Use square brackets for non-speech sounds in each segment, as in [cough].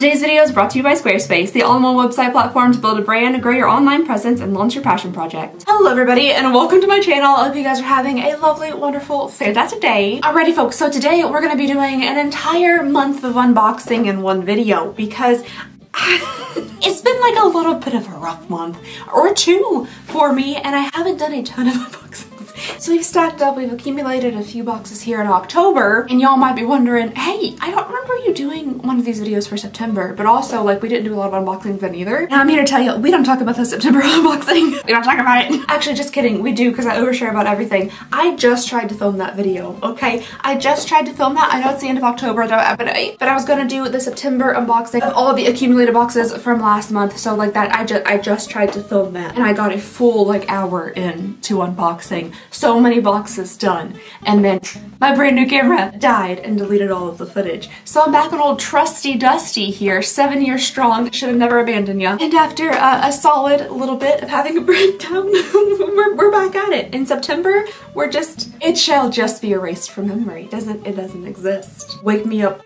Today's video is brought to you by Squarespace, the all-in-one website platform to build a brand, grow your online presence, and launch your passion project. Hello everybody and welcome to my channel. I hope you guys are having a lovely, wonderful, fantastic day. Alrighty folks, so today we're gonna be doing an entire month of unboxing in one video because [laughs] it's been like a little bit of a rough month or two for me and I haven't done a ton of [laughs] unboxings. So we've stacked up, we've accumulated a few boxes here in October, and y'all might be wondering, hey, I don't remember you doing one of these videos for September, but also like we didn't do a lot of unboxings then either. Now I'm here to tell you, we don't talk about the September [laughs] unboxing. we don't talk about it. Actually, just kidding, we do because I overshare about everything. I just tried to film that video, okay? I just tried to film that. I know it's the end of October but I, but I was gonna do the September unboxing of all the accumulated boxes from last month. So like that, I just I just tried to film that, and I got a full like hour into unboxing. So many boxes done. And then my brand new camera died and deleted all of the footage. So I'm back on old trusty dusty here, seven years strong, should have never abandoned you. And after uh, a solid little bit of having a [laughs] breakdown, [laughs] we're, we're back at it. In September, we're just, it shall just be erased from memory. Doesn't, it doesn't exist. Wake me up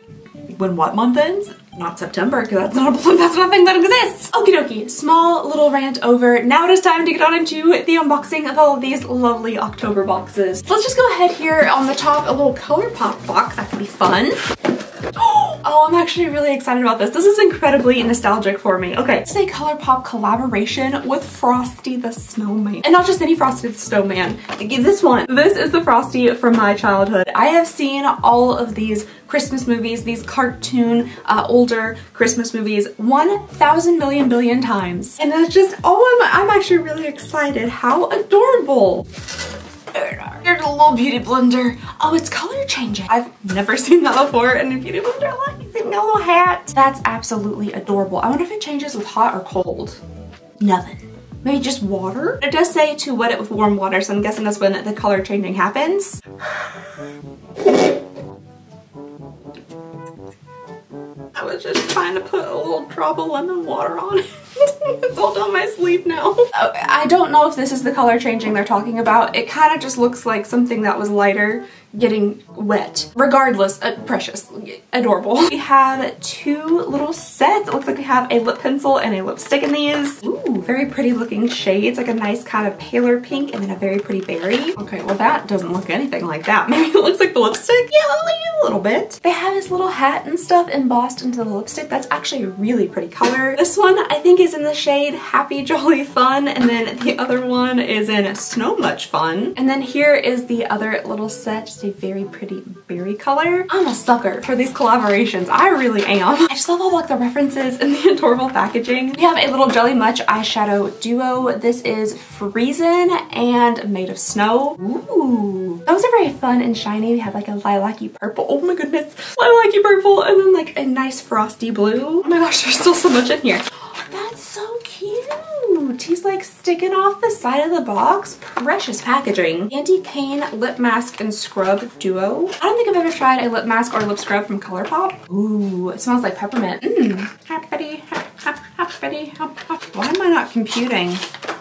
when what month ends? Not September, because that's not a [laughs] that's not a thing that exists. Okie dokie, small little rant over. Now it is time to get on into the unboxing of all of these lovely October boxes. So let's just go ahead here on the top, a little ColourPop box. That could be fun. [gasps] Oh, I'm actually really excited about this. This is incredibly nostalgic for me. Okay, it's a ColourPop collaboration with Frosty the Snowman. And not just any Frosty the Snowman. This one. This is the Frosty from my childhood. I have seen all of these Christmas movies, these cartoon, uh, older Christmas movies, 1,000 million billion times. And that's just, oh, I'm, I'm actually really excited. How adorable. Here's a little beauty blender. Oh, it's color changing. I've never [laughs] seen that before in a beauty blender. Like, a little hat. That's absolutely adorable. I wonder if it changes with hot or cold. Nothing. Maybe just water? It does say to wet it with warm water, so I'm guessing that's when the color changing happens. [sighs] [laughs] I was just trying to put a little drop of lemon water on it. [laughs] it's all down my sleeve now. I don't know if this is the color changing they're talking about. It kind of just looks like something that was lighter getting wet. Regardless, uh, precious, adorable. We have two little sets. It looks like we have a lip pencil and a lipstick in these. Ooh, very pretty looking shades, like a nice kind of paler pink and then a very pretty berry. Okay, well that doesn't look anything like that. [laughs] Maybe it looks like the lipstick? Yeah, a little bit. They have this little hat and stuff embossed into the lipstick. That's actually a really pretty color. This one I think is in the shade Happy Jolly Fun and then the other one is in Snow Much Fun. And then here is the other little set, a very pretty berry color. I'm a sucker for these collaborations. I really am. I just love all like the references and [laughs] the adorable packaging. We have a little Jelly Much eyeshadow duo. This is Freezin and Made of Snow. Ooh. Those are very fun and shiny. We have like a lilac-y purple. Oh my goodness. Lilac-y purple and then like a nice frosty blue. Oh my gosh, there's still so much in here. So cute. He's like sticking off the side of the box. Precious packaging. Candy Cane Lip Mask and Scrub Duo. I don't think I've ever tried a lip mask or lip scrub from ColourPop. Ooh, it smells like peppermint. Mmm, happy, happy. Why am I not computing?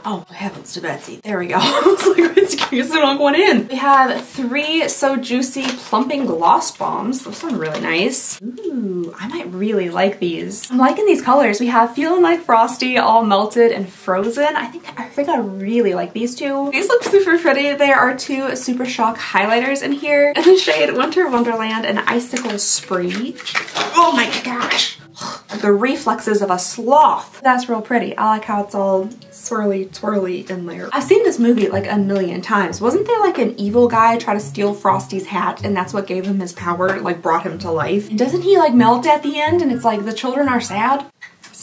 Oh, heavens to Betsy. There we go. [laughs] I was like, it's curious to knock one in. We have three So Juicy Plumping Gloss Bombs. Those sound really nice. Ooh, I might really like these. I'm liking these colors. We have Feeling Like Frosty, All Melted and Frozen. I think I think I really like these two. These look super pretty. There are two Super Shock highlighters in here in the shade Winter Wonderland and Icicle Spree. Oh my gosh [sighs] the reflexes of a sloth. That's real pretty. I like how it's all swirly twirly in there. I've seen this movie like a million times. Wasn't there like an evil guy try to steal Frosty's hat and that's what gave him his power, like brought him to life? And doesn't he like melt at the end and it's like the children are sad?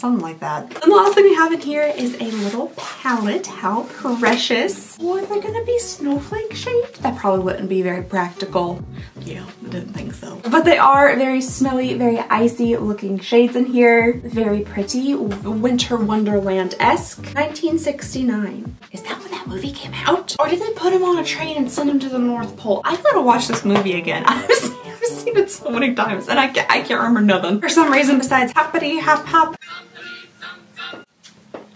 Something like that. And the last thing we have in here is a little palette. How precious. Are they gonna be snowflake shaped? That probably wouldn't be very practical. Yeah, I didn't think so. But they are very snowy, very icy looking shades in here. Very pretty, Winter Wonderland-esque. 1969. Is that when that movie came out? Or did they put him on a train and send him to the North Pole? I gotta watch this movie again. [laughs] I've seen it so many times and I can't, I can't remember nothing. For some reason besides happity hap hap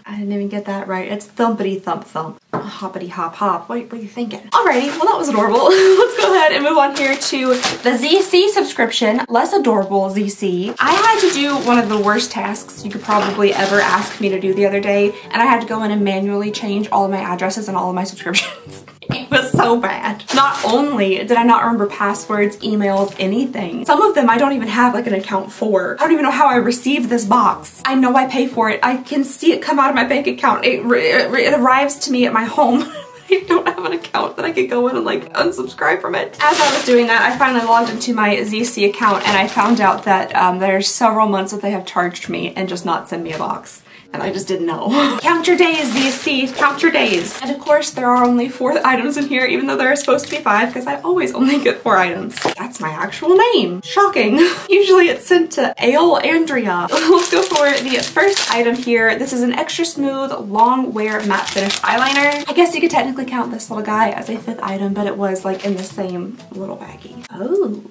I didn't even get that right. It's thumpity thump thump. Hoppity hop hop. What, what are you thinking? Alrighty, well that was adorable. [laughs] Let's go ahead and move on here to the ZC subscription. Less adorable ZC. I had to do one of the worst tasks you could probably ever ask me to do the other day, and I had to go in and manually change all of my addresses and all of my [laughs] subscriptions. [laughs] It was so bad. Not only did I not remember passwords, emails, anything, some of them I don't even have like an account for. I don't even know how I received this box. I know I pay for it. I can see it come out of my bank account. It, it, it arrives to me at my home. [laughs] I don't have an account that I could go in and like unsubscribe from it. As I was doing that, I finally logged into my ZC account and I found out that um, there's several months that they have charged me and just not send me a box and I just didn't know. [laughs] count your days, ZC, count your days. And of course, there are only four [laughs] items in here, even though there are supposed to be five, because I always only [laughs] get four items. That's my actual name. Shocking. Usually it's sent to Ale Andrea. Let's go for the first item here. This is an extra smooth, long wear matte finish eyeliner. I guess you could technically count this little guy as a fifth item, but it was like in the same little baggie. Oh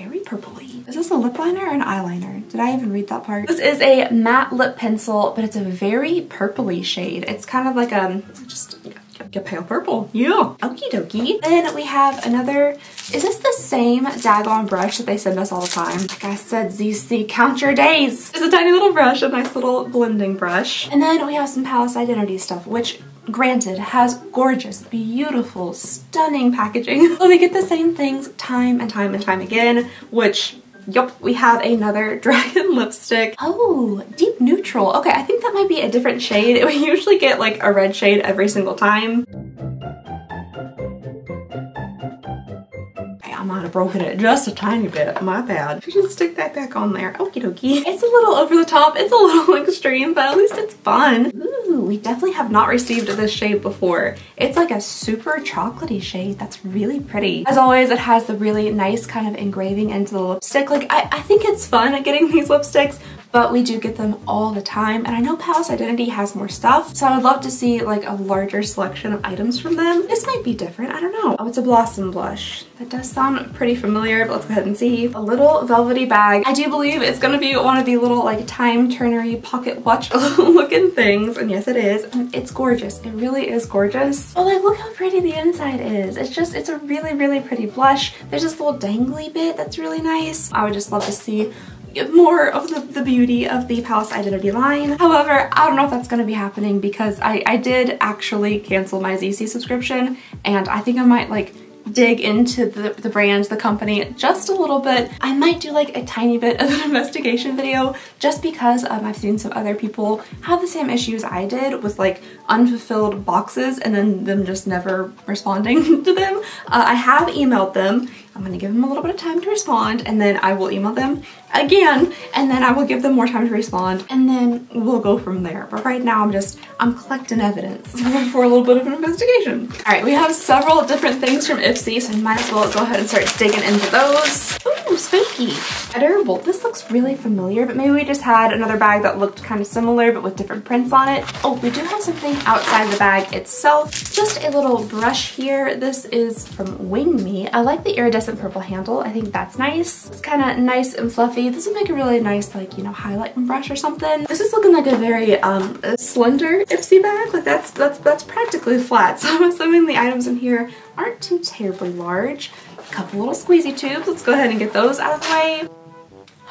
very purpley. Is this a lip liner or an eyeliner? Did I even read that part? This is a matte lip pencil, but it's a very purpley shade. It's kind of like a, just a pale purple. Yeah. Okie dokie. Then we have another, is this the same Dagon brush that they send us all the time? Like I said, ZC, count your days. It's a tiny little brush, a nice little blending brush. And then we have some Palace Identity stuff, which granted has gorgeous, beautiful, stunning packaging. [laughs] but we get the same things time and time and time again, which Yup, we have another [laughs] dragon lipstick. Oh, deep neutral. Okay, I think that might be a different shade. [laughs] We usually get like a red shade every single time. I might have broken it just a tiny bit. My bad. I should stick that back on there. Okie dokie. It's a little over the top. It's a little [laughs] extreme, but at least it's fun. We definitely have not received this shade before. It's like a super chocolatey shade that's really pretty. As always, it has the really nice kind of engraving into the lipstick. Like, I, I think it's fun getting these lipsticks but we do get them all the time. And I know Palace Identity has more stuff, so I would love to see like a larger selection of items from them. This might be different, I don't know. Oh, it's a Blossom blush. That does sound pretty familiar, but let's go ahead and see. A little velvety bag. I do believe it's gonna be one of the little like time turnery pocket watch [laughs] looking things. And yes, it is. It's gorgeous. It really is gorgeous. Oh, like look how pretty the inside is. It's just, it's a really, really pretty blush. There's this little dangly bit that's really nice. I would just love to see more of the, the beauty of the Palace Identity line. However, I don't know if that's going to be happening because I, I did actually cancel my ZC subscription and I think I might like dig into the, the brand, the company just a little bit. I might do like a tiny bit of an [laughs] investigation video just because um, I've seen some other people have the same issues I did with like unfulfilled boxes and then them just never responding [laughs] to them. Uh, I have emailed them I'm gonna give them a little bit of time to respond and then I will email them again and then I will give them more time to respond and then we'll go from there. But right now I'm just, I'm collecting evidence [laughs] for a little bit of an investigation. All right, we have several different things from Ipsy, so I might as well go ahead and start digging into those. Ooh, spooky. Adorable. This looks really familiar, but maybe we just had another bag that looked kind of similar but with different prints on it. Oh, we do have something outside the bag itself. Just a little brush here. This is from Wing Me. I like the iridescent purple handle. I think that's nice. It's kind of nice and fluffy. This would make a really nice like, you know, highlighting brush or something. This is looking like a very um, slender Ipsy bag. Like that's, that's, that's practically flat. [laughs] So I'm assuming the items in here aren't too terribly large. A couple little squeezy tubes. Let's go ahead and get those out of the way.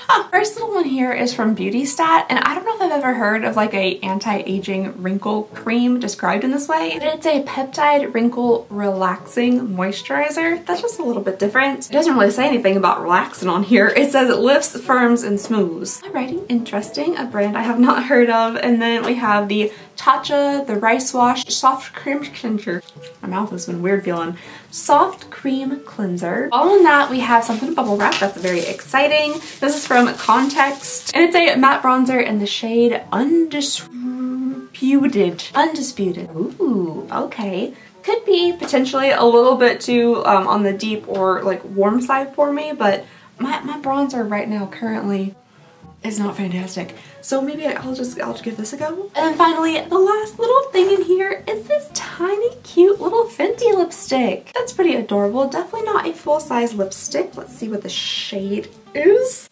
[laughs] First little one here is from Beauty Stat, and I don't know if I've ever heard of like a anti-aging wrinkle cream described in this way, but it's a peptide wrinkle relaxing moisturizer. That's just a little bit different. It doesn't really say anything about relaxing on here. It says it lifts, firms, and smooths. Alrighty, interesting. A brand I have not heard of. And then we have the Tatcha, the Rice Wash Soft Cream Cleanser. My mouth has been weird feeling. Soft Cream Cleanser. Following that, we have something bubble wrap. That's very exciting. This is from Context, and it's a matte bronzer in the shade Undisputed. Undisputed. Ooh, okay could be potentially a little bit too um, on the deep or like warm side for me, but my, my bronzer right now currently is not fantastic. So maybe I'll just, I'll give this a go. And finally, the last little thing in here is this tiny, cute little Fenty lipstick. That's pretty adorable. Definitely not a full-size lipstick. Let's see what the shade is.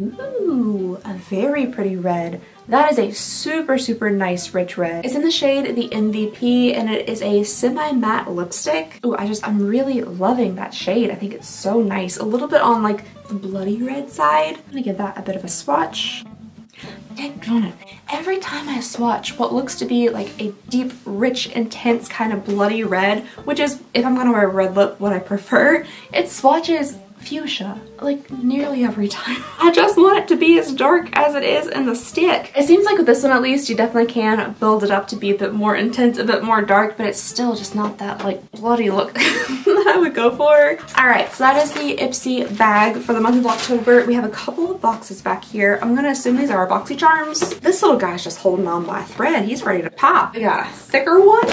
Ooh, a very pretty red. That is a super, super nice rich red. It's in the shade the MVP and it is a semi-matte lipstick. Ooh, I just, I'm really loving that shade. I think it's so nice. A little bit on like the bloody red side. I'm gonna give that a bit of a swatch. Every time I swatch what looks to be like a deep, rich, intense kind of bloody red, which is, if I'm gonna wear a red lip, what I prefer, it swatches fuchsia like nearly every time. [laughs] I just want it to be as dark as it is in the stick. It seems like with this one at least you definitely can build it up to be a bit more intense, a bit more dark, but it's still just not that like bloody look [laughs] that [laughs] I would go for. Alright, so that is the Ipsy bag for the month of October. We have a couple of boxes back here. I'm gonna assume these are our BoxyCharms. This little guy's just holding on by a thread. He's ready to pop. We got a thicker one.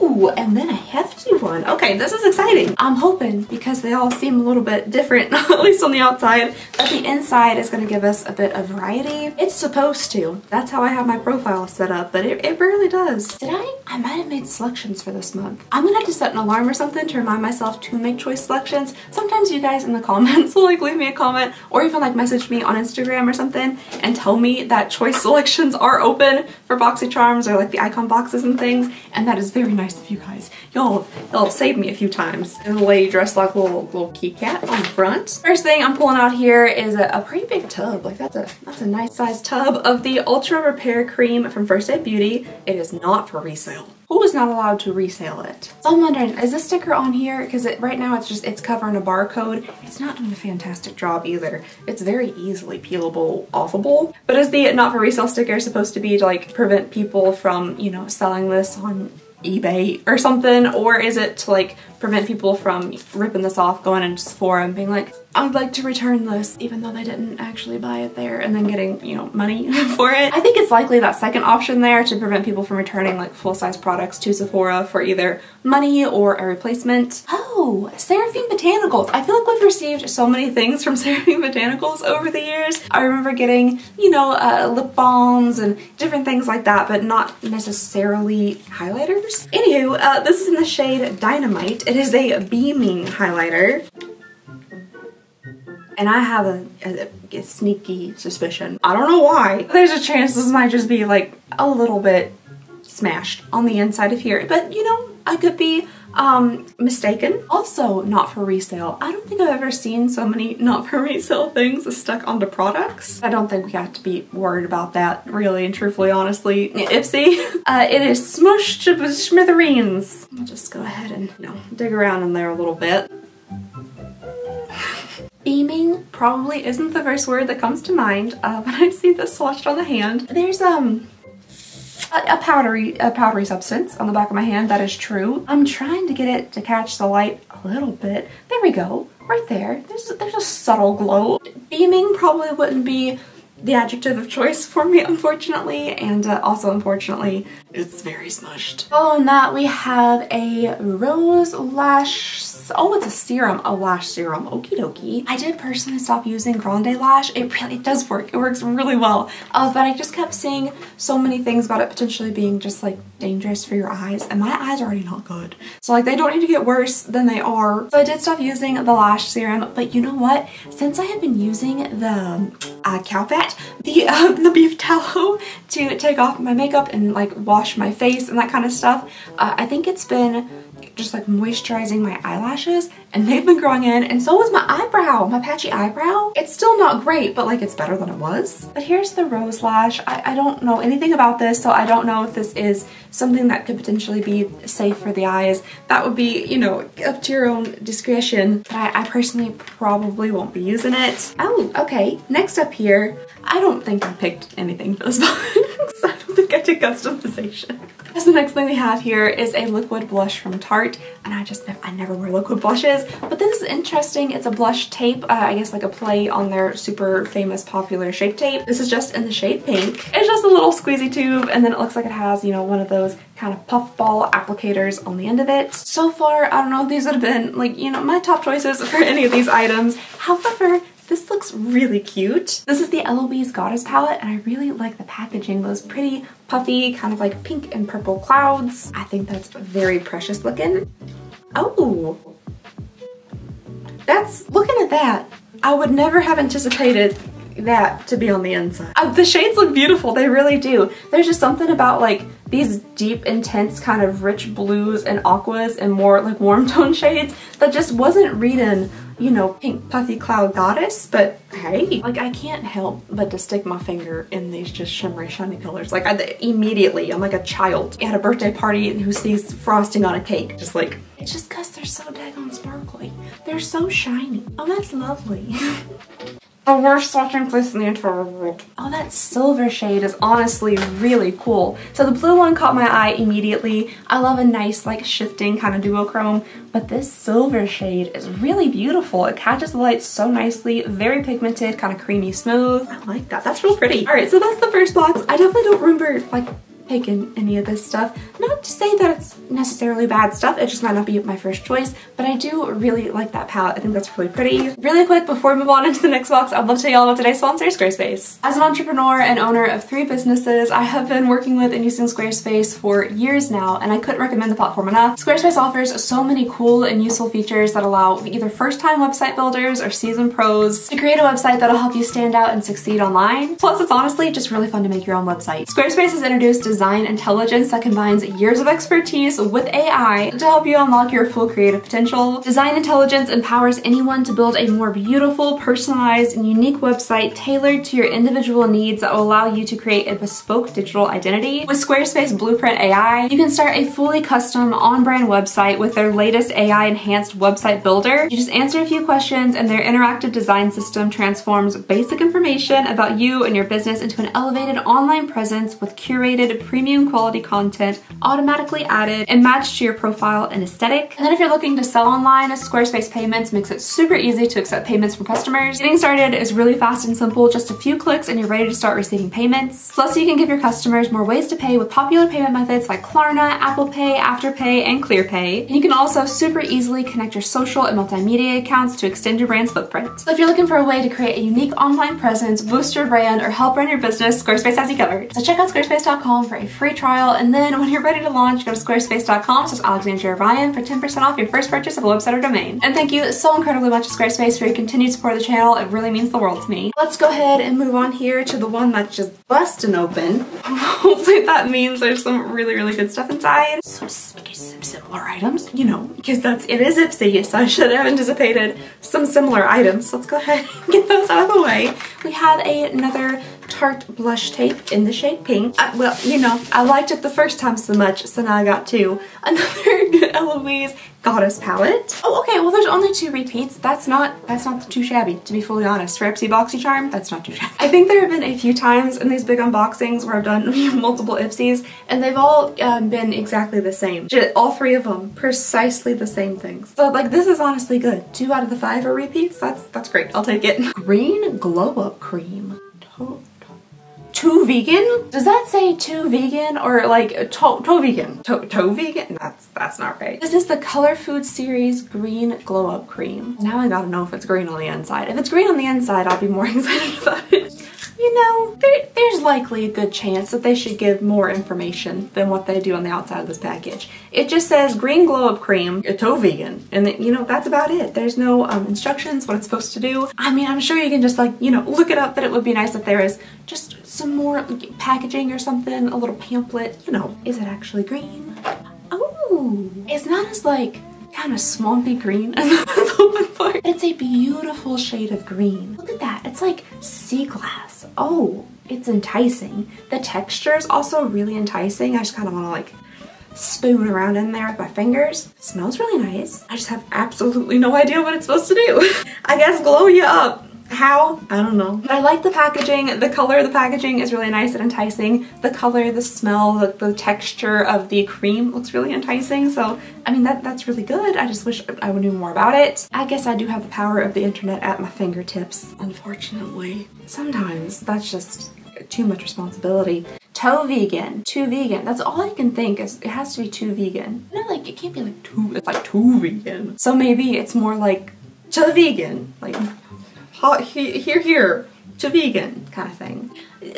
And then a hefty one. Okay, this is exciting. I'm hoping because they all seem a little bit different, [laughs] at least on the outside, that the inside is going to give us a bit of variety. It's supposed to. That's how I have my profile set up, but it, it rarely does. Did I? I might have made selections for this month. I'm gonna have to set an alarm or something to remind myself to make choice selections. Sometimes you guys in the comments [laughs] will like leave me a comment or even like message me on Instagram or something and tell me that choice selections are open for BoxyCharms or like the icon boxes and things. And that is very nice of you guys. Y'all y'all saved me a few times. And the lady dressed like a little, little key cat on the front. First thing I'm pulling out here is a, a pretty big tub. Like that's a that's a nice sized tub of the Ultra Repair Cream from First Aid Beauty. It is not for resale. Who is not allowed to resell it? So I'm wondering, is this sticker on here? Because it, right now it's just, it's covering a barcode. It's not doing a fantastic job either. It's very easily peelable, offable. But is the not for resale sticker supposed to be to like prevent people from, you know, selling this on eBay or something? Or is it to like prevent people from ripping this off, going into Sephora and being like, I'd like to return this even though they didn't actually buy it there and then getting, you know, money [laughs] for it. I think it's likely that second option there to prevent people from returning like full-size products to Sephora for either money or a replacement. Oh, Seraphine Botanicals. I feel like we've received so many things from [laughs] Seraphine Botanicals over the years. I remember getting, you know, uh, lip balms and different things like that, but not necessarily highlighters. Anywho, uh, this is in the shade Dynamite. It is a beaming highlighter. And I have a, a, a, sneaky suspicion. I don't know why. There's a chance this might just be like a little bit smashed on the inside of here. But you know, I could be um, mistaken. Also not for resale. I don't think I've ever seen so many not for resale things stuck onto products. I don't think we have to be worried about that really and truthfully honestly. Ipsy. [laughs] Uh, it is smushed to smithereens. I'll just go ahead and you know dig around in there a little bit. [laughs] Beaming probably isn't the first word that comes to mind uh, [laughs] when I see this swatched on the hand. There's um a, a, powdery a powdery substance on the back of my hand, that is true. I'm trying to get it to catch the light a little bit. There we go, right there. There's, there's a subtle glow. Beaming probably wouldn't be the adjective of choice for me, unfortunately, and uh, also unfortunately, it's very smushed. Following that, we have a Rose Lash oh, it's a serum, a lash serum, okie dokie. I did personally stop using Grande Lash. It really it does work. It works really well. Uh, but I just kept seeing so many things about it potentially being just like dangerous for your eyes and my eyes are already not good. So like they don't need to get worse than they are. So I did stop using the lash serum, but you know what? Since I have been using the uh, cow fat, the, uh, [laughs] the beef tallow to take off my makeup and like wash my face and that kind of stuff, uh, I think it's been just like moisturizing my eyelashes and they've been growing in and so was my eyebrow, my patchy eyebrow. It's still not great, but like it's better than it was. But here's the rose lash. I, I don't know anything about this, so I don't know if this is something that could potentially be safe for the eyes. That would be, you know, up to your own discretion. But I, I personally probably won't be using it. Oh, okay. Next up here, I don't think I picked anything for this [laughs] box. I don't think I did customization. So the next thing we have here is a liquid blush from Tarte, and I just I never wear liquid blushes, but this is interesting. It's a blush tape, uh, I guess like a play on their super famous popular Shape Tape. This is just in the shade pink. It's just a little squeezy tube, and then it looks like it has, you know, one of those kind of puffball applicators on the end of it. So far, I don't know if these would have been like, you know, my top choices for any of these items. However, this looks really cute. This is the Eloise Goddess palette and I really like the packaging. Those pretty puffy kind of like pink and purple clouds. I think that's very precious looking. Oh, that's, looking at that, I would never have anticipated that to be on the inside. Uh, the shades look beautiful, they really do. There's just something about like these deep, intense kind of rich blues and aquas and more like warm [laughs] tone shades that just wasn't reading you know, pink puffy cloud goddess, but hey, like I can't help but to stick my finger in these just shimmery shiny colors. Like I, immediately, I'm like a child at a birthday party who sees frosting on a cake. Just like, it's just cause they're so daggone sparkly. They're so shiny. Oh, that's lovely. [laughs] the worst swatching place in the entire world. Oh, that silver shade is honestly really cool. So the blue one caught my eye immediately. I love a nice like shifting kind of duochrome, but this silver shade is really beautiful. It catches the light so nicely, very pigmented, kind of creamy smooth. I like that, that's real pretty. All right, so that's the first box. I definitely don't remember like picking any of this stuff. Not to say that it's necessarily bad stuff, it just might not be my first choice, but I do really like that palette. I think that's really pretty. Really quick, before we move on into the next box, I'd love to tell you all about today's sponsor, Squarespace. As an entrepreneur and owner of three businesses, I have been working with and using Squarespace for years now, and I couldn't recommend the platform enough. Squarespace offers so many cool and useful features that allow either first-time website builders or seasoned pros to create a website that'll help you stand out and succeed online. Plus, it's honestly just really fun to make your own website. Squarespace has introduced design intelligence that combines years of expertise with AI to help you unlock your full creative potential. Design intelligence empowers anyone to build a more beautiful, personalized, and unique website tailored to your individual needs that will allow you to create a bespoke digital identity. With Squarespace Blueprint AI, you can start a fully custom on-brand website with their latest AI-enhanced website builder. You just answer a few questions and their interactive design system transforms basic information about you and your business into an elevated online presence with curated premium quality content automatically added and matched to your profile and aesthetic. And then if you're looking to sell online, Squarespace Payments makes it super easy to accept payments from customers. Getting started is really fast and simple, just a few clicks and you're ready to start receiving payments. Plus you can give your customers more ways to pay with popular payment methods like Klarna, Apple Pay, Afterpay, and ClearPay. And you can also super easily connect your social and multimedia accounts to extend your brand's footprint. So if you're looking for a way to create a unique online presence, boost your brand, or help run your business, Squarespace has you covered. So check out squarespace.com for a free trial, and then when you're ready to launch, go to squarespace.com slash Alexandria Ryan for 10% off your first purchase of a website or domain. And thank you so incredibly much to Squarespace for your continued support of the channel. It really means the world to me. Let's go ahead and move on here to the one that's just busting open. [laughs] Hopefully that means there's some really, really good stuff inside. Some similar items, you know, because that's it is Ipsy, so I should have anticipated some similar items. So let's go ahead and [laughs] get those out of the way. We have a, another Tarte blush tape in the shade pink. I, well, you know, I liked it the first time so much, so now I got two. [laughs] Another Eloise Goddess palette. Oh, okay, well there's only two repeats. That's not, that's not too shabby, to be fully honest. For Ipsy BoxyCharm, that's not too shabby. I think there have been a few times in these big unboxings where I've done [laughs] multiple Ipsies, and they've all um, been exactly the same. All three of them, precisely the same things. So like, this is honestly good. Two out of the five are repeats. That's, that's great, I'll take it. [laughs] Green Glow Up Cream. Too vegan? Does that say too vegan or like to, to vegan? To, to vegan? That's, that's not right. This is the Color Food Series Green Glow Up Cream. Now I gotta know if it's green on the inside. If it's green on the inside, I'll be more [laughs] excited about it you know, there, there's likely a good chance that they should give more information than what they do on the outside of this package. It just says green glow up cream, it's toe vegan, and then, you know, that's about it. There's no um, instructions, what it's supposed to do. I mean, I'm sure you can just like, you know, look it up, but it would be nice if there is just some more packaging or something, a little pamphlet, you know, is it actually green? Oh, it's not as like kind of swampy green [laughs] as I was hoping for. It's a beautiful shade of green. Look at that, it's like sea glass. Oh, it's enticing. The texture is also really enticing. I just kind of want to like spoon around in there with my fingers. It smells really nice. I just have absolutely no idea what it's supposed to do. [laughs] I guess glow you up. How? I don't know. But I like the packaging. The color of the packaging is really nice and enticing. The color, the smell, the, the texture of the cream looks really enticing. So, I mean, that that's really good. I just wish I knew more about it. I guess I do have the power of the internet at my fingertips, unfortunately. Sometimes that's just too much responsibility. Toe vegan, too vegan. That's all I can think is it has to be too vegan. No, like it can't be like too, it's like too vegan. So maybe it's more like to vegan, like here here to vegan kind of thing.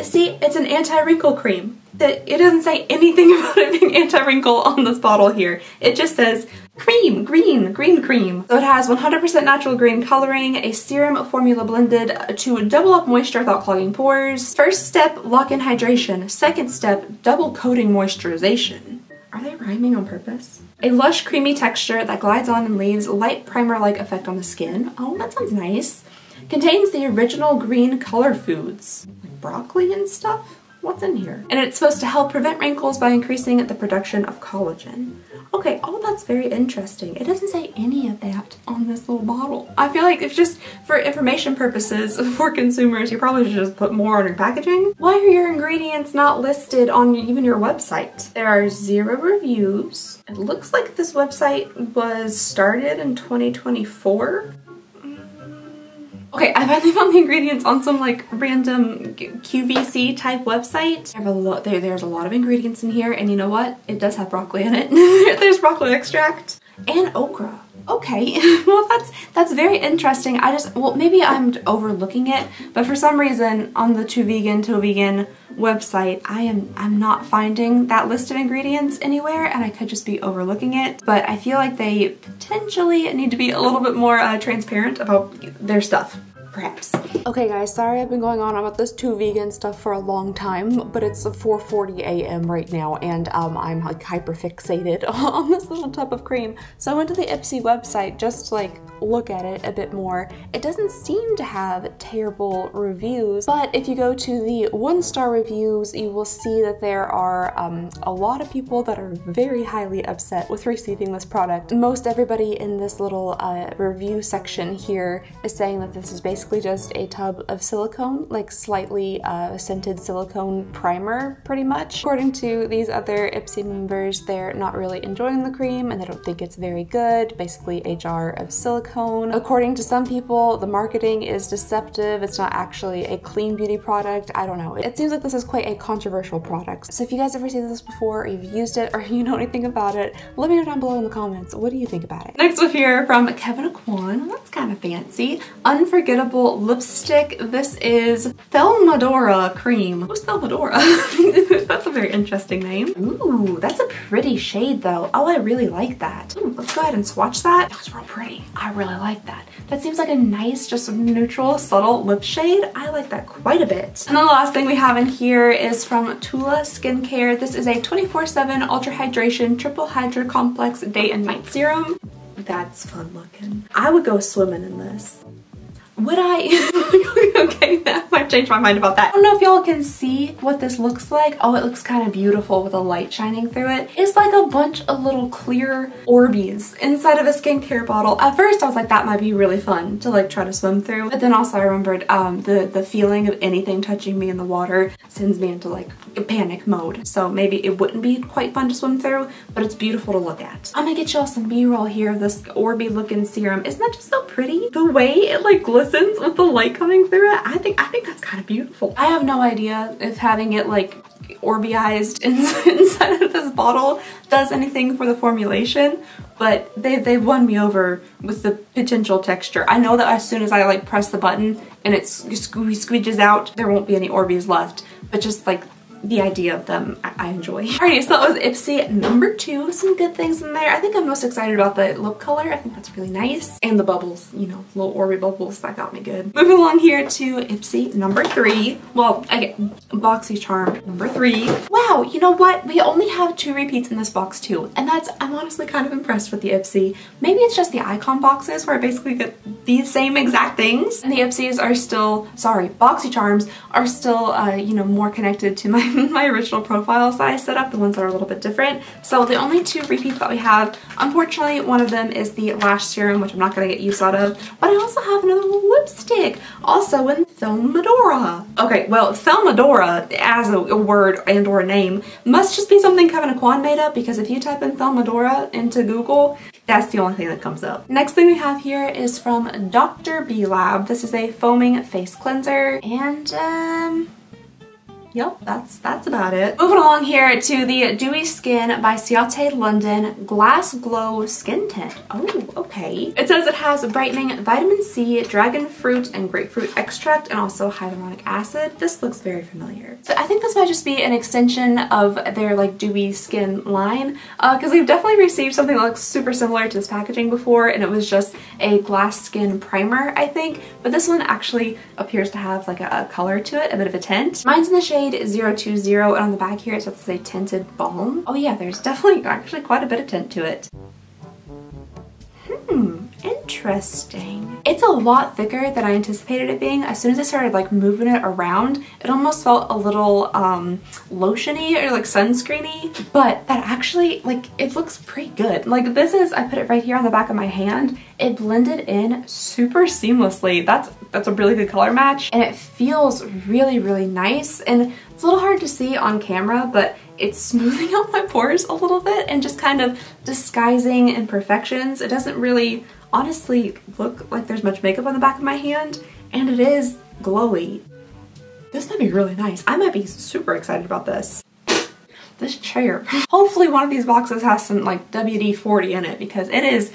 See, it's an anti-wrinkle cream. It doesn't say anything [laughs] about it being anti-wrinkle on this bottle here. It just says cream, green, green cream. So it has 100% natural green coloring, a serum formula blended to double up moisture without clogging pores. First step, lock in hydration. Second step, double coating moisturization. Are they rhyming on purpose? A lush creamy texture that glides on and leaves light primer-like effect on the skin. Oh, that sounds nice. Contains the original green color foods. Like broccoli and stuff? What's in here? And it's supposed to help prevent wrinkles by increasing the production of collagen. Okay, oh, that's very interesting. It doesn't say any of that on this little bottle. I feel like it's just for information purposes [laughs] for consumers, you probably should just put more on your packaging. Why are your ingredients not listed on even your website? There are zero reviews. It looks like this website was started in 2024. Okay, I finally found the ingredients on some like random QVC type website. a lot, there, there's a lot of ingredients in here and you know what? It does have broccoli in it. [laughs] there's broccoli extract and okra. Okay, [laughs] well that's that's very interesting. I just, well maybe I'm overlooking it, but for some reason on the Too Vegan to Vegan website, I am I'm not finding that list of ingredients anywhere and I could just be overlooking it. But I feel like they potentially need to be a little bit more uh, transparent about their stuff perhaps. Okay guys, sorry I've been going on about this too vegan stuff for a long time, but it's 4.40 a.m. right now and um, I'm like hyper fixated [laughs] on this little tub of cream. So I went to the Ipsy website just to like look at it a bit more. It doesn't seem to have terrible reviews, but if you go to the one star reviews, you will see that there are um, a lot of people that are very highly upset with receiving this product. Most everybody in this little uh, review section here is saying that this is basically basically just a tub of silicone, like slightly uh, scented silicone primer, pretty much. According to these other Ipsy members, they're not really enjoying the cream and they don't think it's very good. Basically a jar of silicone. According to some people, the marketing is deceptive. It's not actually a clean beauty product. I don't know. It seems like this is quite a controversial product. So if you guys ever seen this before, or you've used it, or [laughs] you know anything about it, let me know down below in the comments. What do you think about it? Next up here from Kevyn Aucoin, That's kind of fancy. Unforgettable lipstick. This is Thelmadora Cream. Who's Thelmadora? [laughs] that's a very interesting name. Ooh, that's a pretty shade though. Oh, I really like that. Ooh, let's go ahead and swatch that. That's real pretty. I really like that. That seems like a nice, just neutral, subtle lip shade. I like that quite a bit. And then the last thing we have in here is from Tula Skincare. This is a 24-7 Ultra Hydration Triple Hydra Complex Day and Night Serum. That's fun looking. I would go swimming in this. Would I? [laughs] okay, [laughs] I might change my mind about that. I don't know if y'all can see what this looks like. Oh, it looks kind of beautiful with a light shining through it. It's like a bunch of little clear Orbeez inside of a skincare bottle. At first I was like, that might be really fun to like try to swim through. But then also I remembered um, the, the feeling of anything touching me in the water sends me into like panic mode. So maybe it wouldn't be quite fun to swim through, but it's beautiful to look at. I'm gonna get y'all some b-roll here of this Orby looking serum. Isn't that just so pretty? The way it like glistens with the light coming through it. I think I think that's kind of beautiful. I have no idea if having it like Orbeized [laughs] inside of this bottle does anything for the formulation, but they, they've won me over with the potential texture. I know that as soon as I like press the button and it squeeges out, there won't be any Orbeez left, but just like the idea of them I, enjoy. [laughs] Alrighty, so that was Ipsy number two. Some good things in there. I think I'm most excited about the lip color. I think that's really nice. And the bubbles, you know, little Orby bubbles, that got me good. Moving along here to Ipsy number three. Well, I get BoxyCharm number three. Wow, you know what? We only have two repeats in this box too. And that's, I'm honestly kind of impressed with the Ipsy. Maybe it's just the icon boxes where I basically get these same exact things. And the Ipsys are still, sorry, BoxyCharms are still, uh, you know, more connected to my [laughs] my original profiles that I set up, the ones that are a little bit different. So the only two repeats that we have, unfortunately, one of them is the lash serum, which I'm not going to get use out of, but I also have another lipstick, also in Thelmadora. Okay, well, Thelmadora, as a, a word and or a name, must just be something Kevyn Aucoin made up, because if you type in Thelmadora into Google, that's the only thing that comes up. Next thing we have here is from Dr. B Lab. This is a foaming face cleanser, and um, yep, that's that's about it. Moving along here to the Dewy Skin by Ciate London Glass Glow Skin Tint. Oh, okay. It says it has brightening vitamin C, dragon fruit, and grapefruit extract, and also hyaluronic acid. This looks very familiar. So I think this might just be an extension of their like dewy skin line, because uh, we've definitely received something that looks super similar to this packaging before, and it was just a glass skin primer, I think, but this one actually appears to have like a, a color to it, a bit of a tint. Mine's in the shade shade 020 and on the back here it says a tinted balm. Oh yeah, there's definitely [laughs] actually quite a bit of tint to it. Hmm, interesting. It's a lot thicker than I anticipated it being. As soon as I started like moving it around, it almost felt a little um, lotiony or like sunscreeny, but that actually, like, it looks pretty good. Like this is, I put it right here on the back of my hand. It blended in super seamlessly. That's that's a really good color match and it feels really, really nice. And it's a little hard to see on camera, but it's smoothing [laughs] out my pores a little bit and just kind of disguising imperfections. It doesn't really honestly look like there's much makeup on the back of my hand and it is glowy. This might be really nice. I might be super excited about this this chair. Hopefully one of these boxes has some like WD-40 in it because it is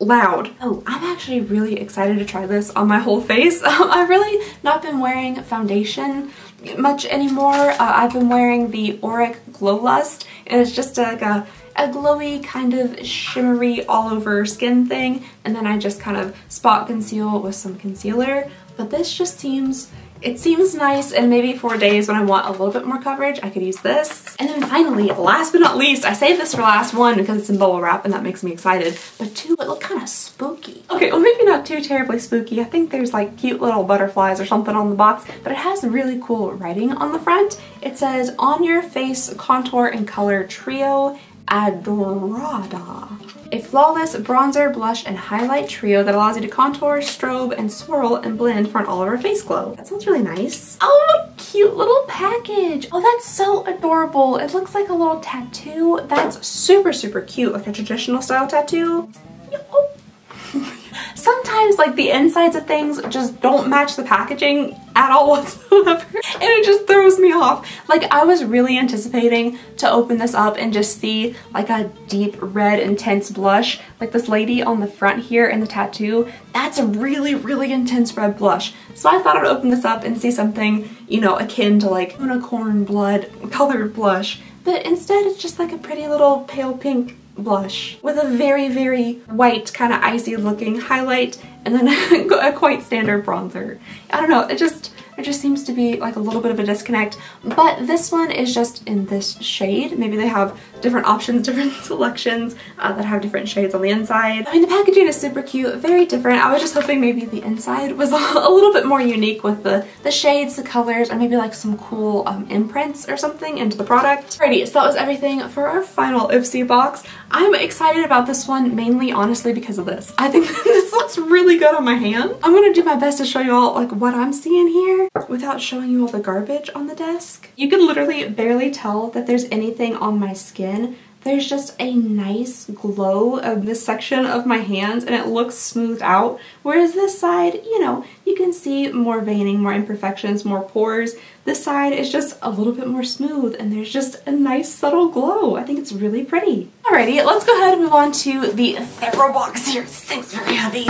loud. Oh, I'm actually really excited to try this on my whole face. [laughs] I've really not been wearing foundation much anymore. Uh, I've been wearing the Auric Glow Lust and it's just like a, a glowy kind of shimmery all over skin thing and then I just kind of spot conceal with some concealer but this just seems it seems nice and maybe for days when I want a little bit more coverage, I could use this. And then finally, last but not least, I saved this for last one because it's in bubble wrap and that makes me excited. But two, it look kind of spooky. Okay, well maybe not too terribly spooky. I think there's like cute little butterflies or something on the box, but it has really cool writing on the front. It says, on your face contour and color trio Adorada. A flawless bronzer, blush, and highlight trio that allows you to contour, strobe, and swirl and blend for an all-over face glow. That sounds really nice. Oh, cute little package. Oh, that's so adorable. It looks like a little tattoo. That's super, super cute, like a traditional style tattoo. [laughs] Sometimes like the insides of things just don't match the packaging at all [laughs] whatsoever and it just throws me off. Like I was really anticipating to open this up and just see like a deep red intense blush like this lady on the front here in the tattoo. That's a really really intense red blush. So I thought I'd open this up and see something you know akin to like unicorn blood [laughs] colored blush but instead it's just like a pretty little pale pink blush with a very, very white, kind of icy looking highlight and then [laughs] a quite standard bronzer. I don't know, it just, it just seems to be like a little bit of a disconnect, but this one is just in this shade. Maybe they have different options, [laughs] different selections uh, that have different shades on the inside. I mean, the packaging is super cute, very different. I was just hoping maybe the inside was [laughs] a little bit more unique with the, the shades, the colors, and maybe like some cool um, imprints or something into the product. Alrighty, so that was everything for our final Ipsy box. I'm excited about this one mainly, honestly, because of this. I think [laughs] this looks really good on my hand. I'm gonna do my best to show you all like what I'm seeing here without showing you all the garbage on the desk. You can literally barely tell that there's anything on my skin. There's just a nice glow of this section of my hands and it looks smoothed out. Whereas this side, you know, you can see more veining, more imperfections, more pores. This side is just a little bit more smooth and there's just a nice subtle glow. I think it's really pretty. Alrighty, let's go ahead and move on to the Thera box here. This very heavy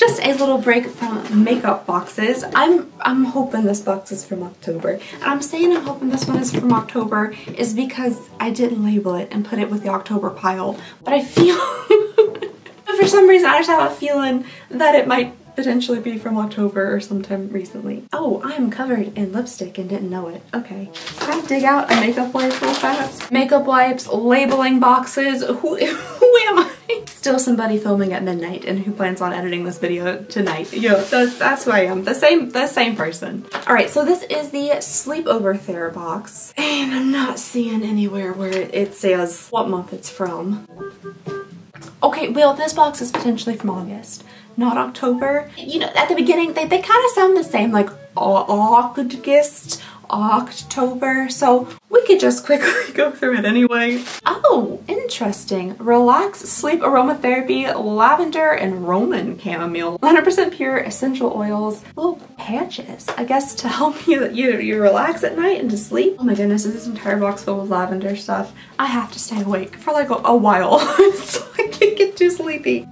just a little break from makeup boxes. I'm I'm hoping this box is from October. And I'm saying I'm hoping this one is from October is because I didn't label it and put it with the October pile. But I feel [laughs] for some reason I just have a feeling that it might potentially be from October or sometime recently. Oh, I'm covered in lipstick and didn't know it. Okay. Can I dig out a makeup wipe real fast? Makeup wipes, labeling boxes. Who, [laughs] who am I? Still somebody filming at midnight and who plans on editing this video tonight. Yo, that's, that's who I am. The same, the same person. All right, so this is the Sleepover Thera box. And I'm not seeing anywhere where it says what month it's from. Okay, well, this box is potentially from August not October. You know, at the beginning, they, they kind of sound the same, like August, October, so we could just quickly [laughs] go through it anyway. Oh, interesting. Relax Sleep Aromatherapy Lavender and Roman Chamomile. 100% pure essential oils. Little patches, I guess to help [laughs] you, you, you relax at night and to sleep. Oh my goodness, is this entire box full of lavender stuff? I have to stay awake for like a, a while [laughs] so I can't get too sleepy.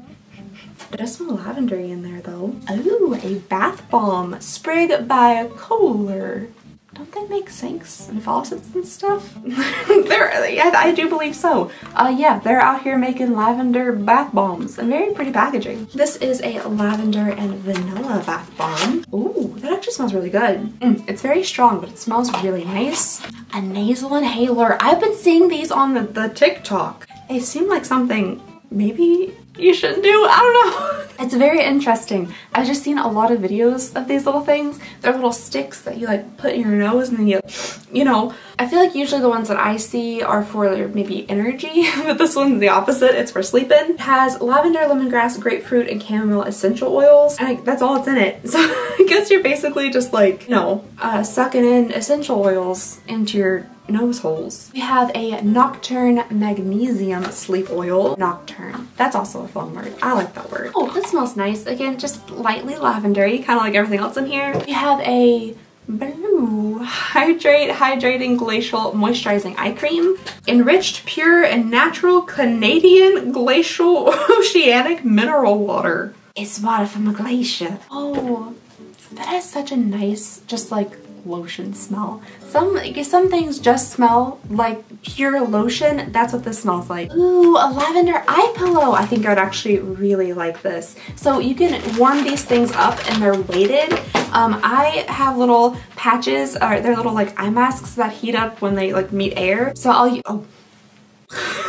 It does smell lavendery in there though. Oh, a bath bomb. Sprig by Kohler. Don't they make sinks and faucets and stuff? [laughs] they're, yeah, I do believe so. Uh, yeah, they're out here making lavender bath bombs and very pretty packaging. This is a lavender and vanilla bath bomb. Ooh, that actually smells really good. Mm, it's very strong, but it smells really nice. A nasal inhaler. I've been seeing these on the, the TikTok. They seem like something maybe you shouldn't do. I don't know. [laughs] It's very interesting. I've just seen a lot of videos of these little things. They're little sticks that you like put in your nose and then you, you know. I feel like usually the ones that I see are for maybe energy, [laughs] but this one's the opposite. It's for sleeping. It has lavender, lemongrass, grapefruit, and chamomile essential oils. And I, that's all it's in it. [laughs] So I guess you're basically just like, you know, uh, sucking in essential oils into your nose holes. We have a Nocturne Magnesium Sleep Oil. Nocturne. That's also a fun word. I like that word. Oh, that smells nice. Again, just lightly lavendery, kind of like everything else in here. We have a Blue Hydrate Hydrating Glacial Moisturizing Eye Cream. Enriched Pure and Natural Canadian Glacial [laughs] Oceanic Mineral Water. It's water from a glacier. Oh, that has such a nice, just like lotion smell. Some some things just smell like pure lotion. That's what this smells like. Ooh, a lavender eye pillow. I think I would actually really like this. So you can warm these things up and they're weighted. Um, I have little patches, or they're little like eye masks that heat up when they like meet air. So I'll, oh. [laughs]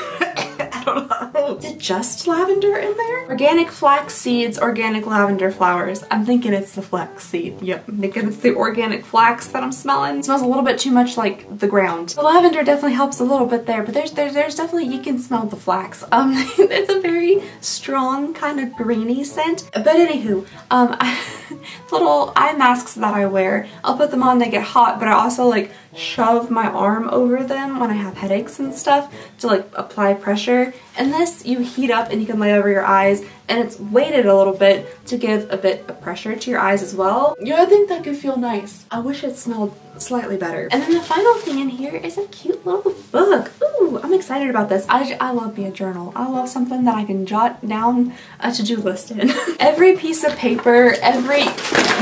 Is it just lavender in there? Organic flax seeds, organic lavender flowers. I'm thinking it's the flax seed. Yep, I'm thinking it's the organic flax that I'm smelling. It smells a little bit too much like the ground. The lavender definitely helps a little bit there, but there's there's, there's definitely, you can smell the flax. [laughs] Um, it's a very strong kind of greeny scent. But anywho, um, [laughs] little eye masks that I wear, I'll put them on, they get hot, but I also like shove my arm over them when I have headaches and stuff to like apply pressure. And this you heat up and you can lay over your eyes and it's weighted a little bit to give a bit of pressure to your eyes as well. Yeah, I think that could feel nice. I wish it smelled slightly better. And then the final thing in here is a cute little book. Ooh, I'm excited about this. I, I love me a journal. I love something that I can jot down a to-do list in. [laughs] every piece of paper, every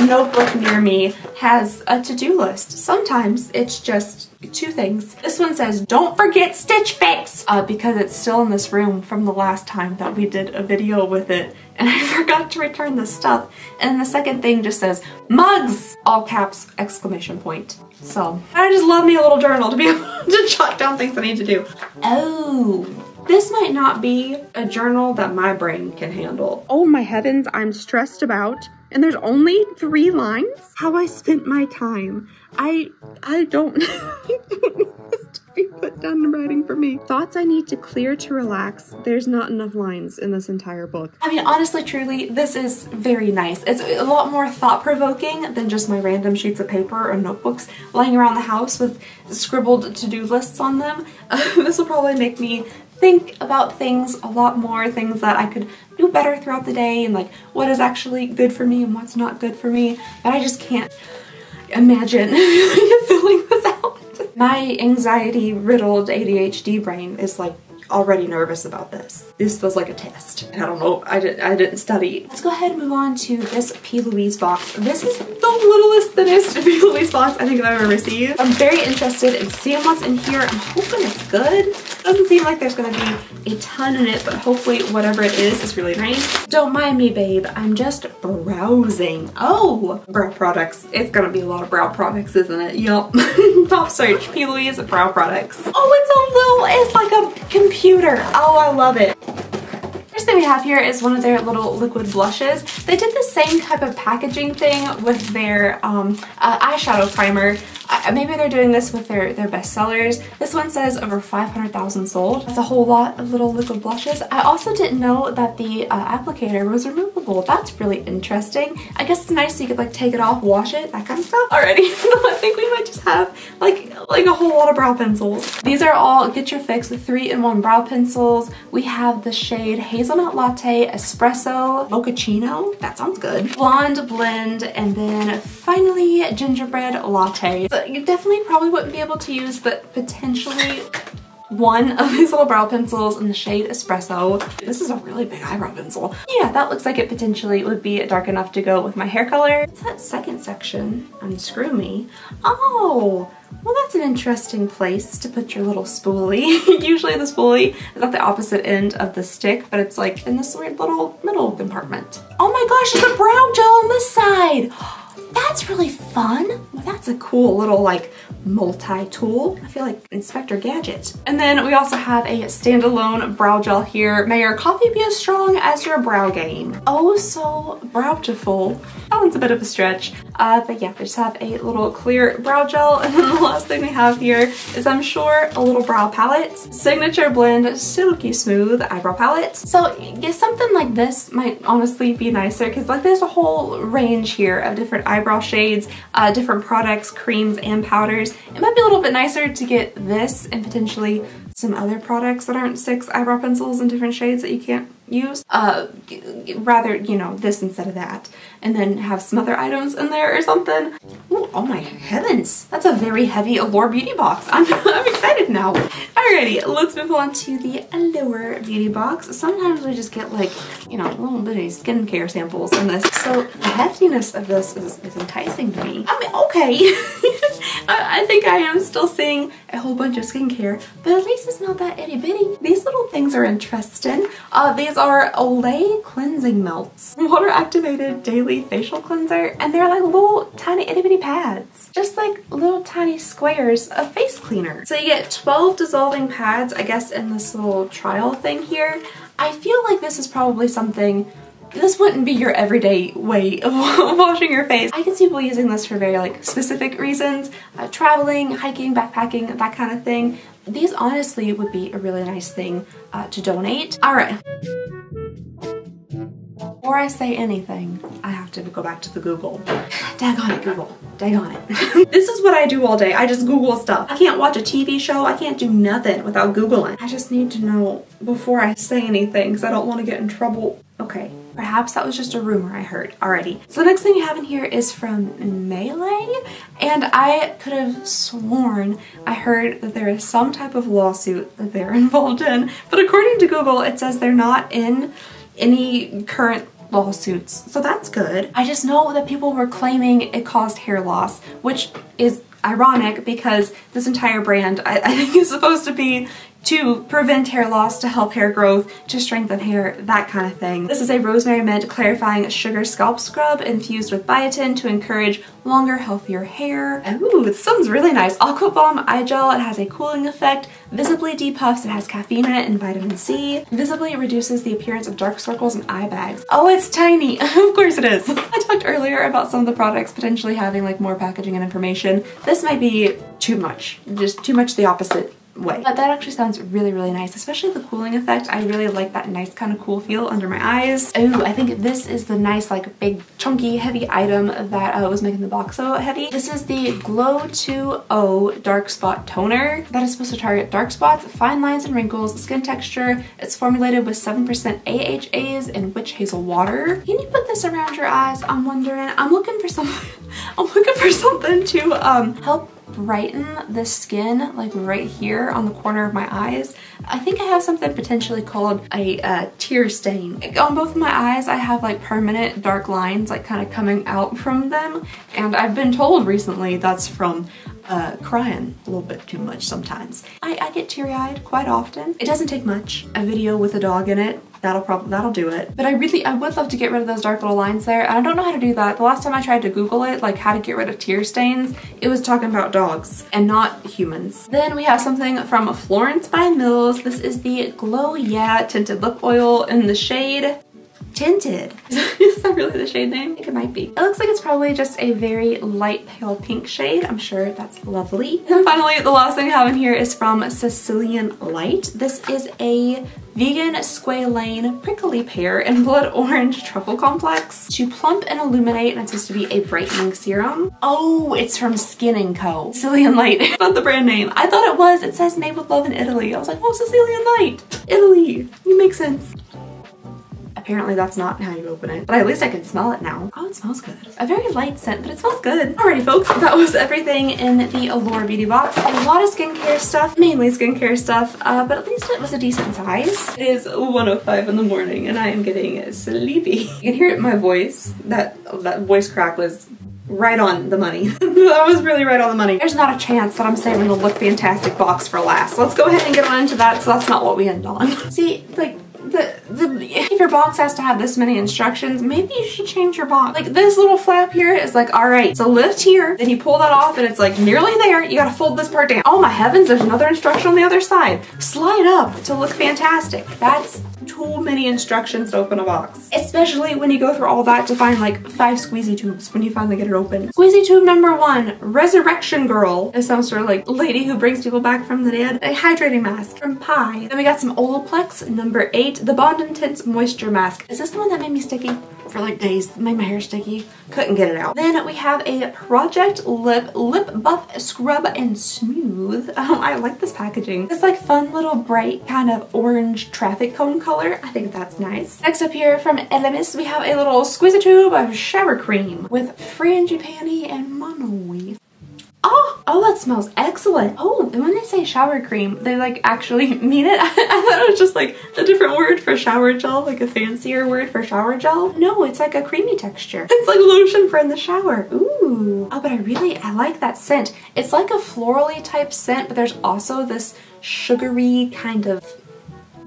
notebook near me has a to-do list. Sometimes it's just two things. This one says, don't forget Stitch Fix, uh, because it's still in this room from the last time that we did a video with it [laughs] and I forgot to return the stuff. And the second thing just says, mugs, all caps, exclamation point. So I just love me a little journal to be [laughs] able to jot down things I need to do. Oh, this might not be a journal that my brain can handle. Oh my heavens, I'm stressed about and there's only three lines? How I spent my time. I I don't [laughs] to be put down in writing for me. Thoughts I need to clear to relax. There's not enough lines in this entire book. I mean, honestly, truly, this is very nice. It's a lot more thought-provoking than just my random sheets of paper or notebooks lying around the house with scribbled to-do lists on them. Uh, [laughs] this will probably make me think about things a lot more, things that I could do better throughout the day and like what is actually good for me and what's not good for me. But I just can't imagine [laughs] filling this out. My anxiety riddled ADHD brain is like already nervous about this. This feels like a test. I don't know, I, did, I didn't study. Let's go ahead and move on to this P. Louise box. This is the littlest, thinnest [laughs] P. Louise box I think I've ever received. I'm very interested in seeing what's in here. I'm hoping it's good. Doesn't seem like there's gonna be a ton in it, but hopefully whatever it is is really nice. Don't mind me, babe. I'm just browsing. Oh, brow products. It's gonna be a lot of brow products, isn't it? Yup. [laughs] Top search, P. Louise brow products. Oh, it's a little, it's like a computer computer. Oh, I love it. First thing we have here is one of their little liquid blushes. They did the same type of packaging thing with their um, uh, eyeshadow primer Uh, maybe they're doing this with their, their best sellers. This one says over 500,000 sold. That's a whole lot of little liquid blushes. I also didn't know that the uh, applicator was removable. That's really interesting. I guess it's nice so you could like take it off, wash it, that kind of stuff. Alrighty, [laughs] I think we might just have like, like a whole lot of brow pencils. These are all Get Your Fix three-in-one brow pencils. We have the shade Hazelnut Latte, Espresso, Mochaccino. That sounds good. Blonde Blend, and then finally Gingerbread Latte. So you definitely probably wouldn't be able to use, but potentially one of these little brow pencils in the shade Espresso. This is a really big eyebrow pencil. Yeah, that looks like it potentially would be dark enough to go with my hair color. What's that second section? Unscrew me. Oh, well that's an interesting place to put your little spoolie. [laughs] Usually the spoolie is at the opposite end of the stick, but it's like in this weird little middle compartment. Oh my gosh, there's a brow gel on this side. [gasps] That's really fun. That's a cool little like multi-tool. I feel like Inspector Gadget. And then we also have a standalone brow gel here. May your coffee be as strong as your brow game. Oh, so browtiful. That one's a bit of a stretch. Uh, but yeah, we just have a little clear brow gel. [laughs] And then the last thing we have here is, I'm sure, a little brow palette. Signature Blend Silky Smooth Eyebrow Palette. So yeah, something like this might honestly be nicer because like there's a whole range here of different eyebrow shades, uh, different products, creams, and powders. It might be a little bit nicer to get this and potentially some other products that aren't six eyebrow pencils in different shades that you can't use. Uh, rather, you know, this instead of that. And then have some other items in there or something. Ooh, oh my heavens. That's a very heavy Allure beauty box. [laughs] I'm, I'm excited now. Alrighty, let's move on to the Allure beauty box. Sometimes we just get like, you know, a little bitty skincare samples in this. So the heftiness of this is, is enticing to me. I mean, okay. [laughs] I think I am still seeing a whole bunch of skincare, but at least it's not that itty bitty. These little things are interesting. Uh, these are Olay cleansing melts. Water activated daily facial cleanser, and they're like little tiny itty bitty pads. Just like little tiny squares of face cleaner. So you get 12 dissolving pads, I guess in this little trial thing here. I feel like this is probably something this wouldn't be your everyday way of [laughs] washing your face. I can see people using this for very like specific reasons, uh, traveling, hiking, backpacking, that kind of thing. These honestly would be a really nice thing uh, to donate. All right. Before I say anything, I have to go back to the Google. [sighs] Dag on it, Google. Dag on it. [laughs] this is what I do all day. I just Google stuff. I can't watch a TV show. I can't do nothing without Googling. I just need to know before I say anything because I don't want to get in trouble. Okay, Perhaps that was just a rumor I heard already. So the next thing you have in here is from Mielle, and I could have sworn I heard that there is some type of lawsuit that they're [laughs] involved in, but according to Google, it says they're not in any current lawsuits, so that's good. I just know that people were claiming it caused hair loss, which is ironic because this entire brand I, I think is supposed to be to prevent hair loss, to help hair growth, to strengthen hair, that kind of thing. This is a rosemary mint clarifying sugar scalp scrub infused with biotin to encourage longer, healthier hair. Ooh, this sounds really nice. Aqua Balm Eye Gel, it has a cooling effect, visibly depuffs, it has caffeine in it and vitamin C, visibly reduces the appearance of dark circles and eye bags. Oh, it's tiny. [laughs] of course it is. I talked earlier about some of the products potentially having like more packaging and information. This might be too much, just too much the opposite way. But that actually sounds really, really nice, especially the cooling effect. I really like that nice kind of cool feel under my eyes. Oh, I think this is the nice like big chunky heavy item that uh, was making the box so heavy. This is the Glow 2O Dark Spot Toner that is supposed to target dark spots, fine lines and wrinkles, skin texture. It's formulated with 7% AHAs and witch hazel water. Can you put this around your eyes? I'm wondering. I'm looking for something. [laughs] I'm looking for something to um, help brighten the skin like right here on the corner of my eyes. I think I have something potentially called a uh, tear stain. On both of my eyes I have like permanent dark lines like kind of coming out from them and I've been told recently that's from uh, crying a little bit too much sometimes. I, I get teary-eyed quite often. It doesn't take much. A video with a dog in it that'll probably that'll do it but i really i would love to get rid of those dark little lines there and i don't know how to do that the last time i tried to google it like how to get rid of tear stains it was talking about dogs and not humans then we have something from florence by mills this is the glow yeah tinted lip oil in the shade tinted. [laughs] Is that really the shade name? I think it might be. It looks like it's probably just a very light pale pink shade. I'm sure that's lovely. [laughs] And finally, the last thing I have in here is from Sicilian Light. This is a vegan squalane prickly pear and blood orange truffle complex to plump and illuminate and it's supposed to be a brightening serum. Oh, it's from Skin & Co. Sicilian Light. [laughs] it's not the brand name. I thought it was. It says made with love in Italy. I was like, oh, Sicilian Light. Italy. You make sense. Apparently that's not how you open it, but at least I can smell it now. Oh, it smells good. A very light scent, but it smells good. Alrighty folks, that was everything in the Allure Beauty Box. A lot of skincare stuff, mainly skincare stuff, uh, but at least it was a decent size. It is 1.05 in the morning and I am getting sleepy. You can hear it in my voice. That, that voice crack was right on the money. [laughs] that was really right on the money. There's not a chance that I'm saving the Look Fantastic box for last. Let's go ahead and get on into that so that's not what we end on. See, like, the, the, if your box has to have this many instructions, maybe you should change your box. Like this little flap here is like, all right, so lift here, then you pull that off and it's like nearly there. You gotta fold this part down. Oh my heavens, there's another instruction on the other side. Slide up to look fantastic. That's too many instructions to open a box. Especially when you go through all that to find like five squeezy tubes when you finally get it open. Squeezy tube number one, Resurrection Girl is some sort of like lady who brings people back from the dead. A hydrating mask from Pai. Then we got some Olaplex number eight, the Bond Intense Moisture Mask. Is this the one that made me sticky? for like days, made my hair sticky, couldn't get it out. Then we have a Project Lip Lip Buff Scrub and Smooth. [laughs] Oh, I like this packaging. It's like fun little bright kind of orange traffic cone color. I think that's nice. Next up here from Elemis, we have a little squeezy tube of shower cream with frangipani and monoweave. Oh, oh, that smells excellent. Oh, and when they say shower cream, they like actually [laughs] mean it. [laughs] I thought it was just like a different word for shower gel, like a fancier word for shower gel. No, it's like a creamy texture. It's like lotion for in the shower. Ooh. Oh, but I really, I like that scent. It's like a florally type scent, but there's also this sugary kind of